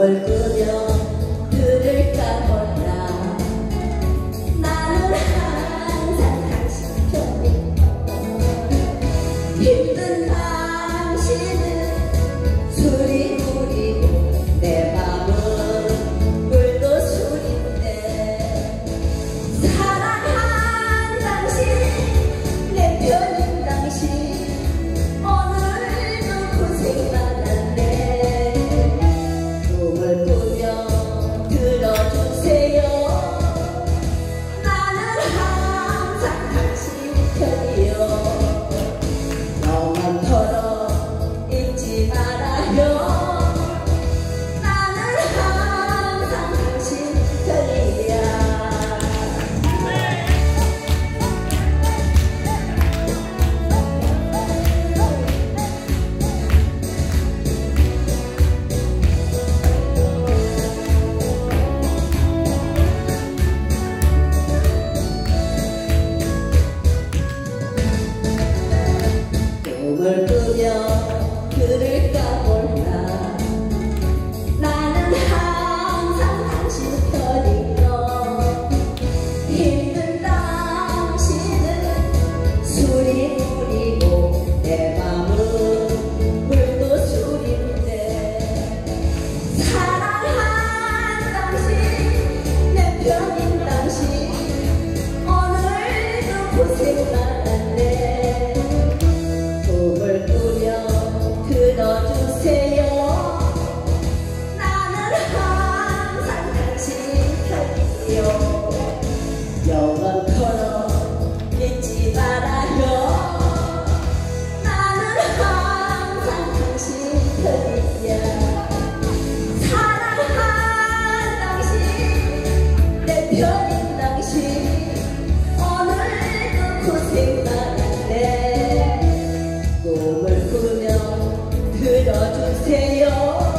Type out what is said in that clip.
꿈을 꾸며 그을까 몰라 나는 항상 당신 편이 힘든 당신은 술이 생각났네 꿈을 꾸며 그어주세요. 안 녕.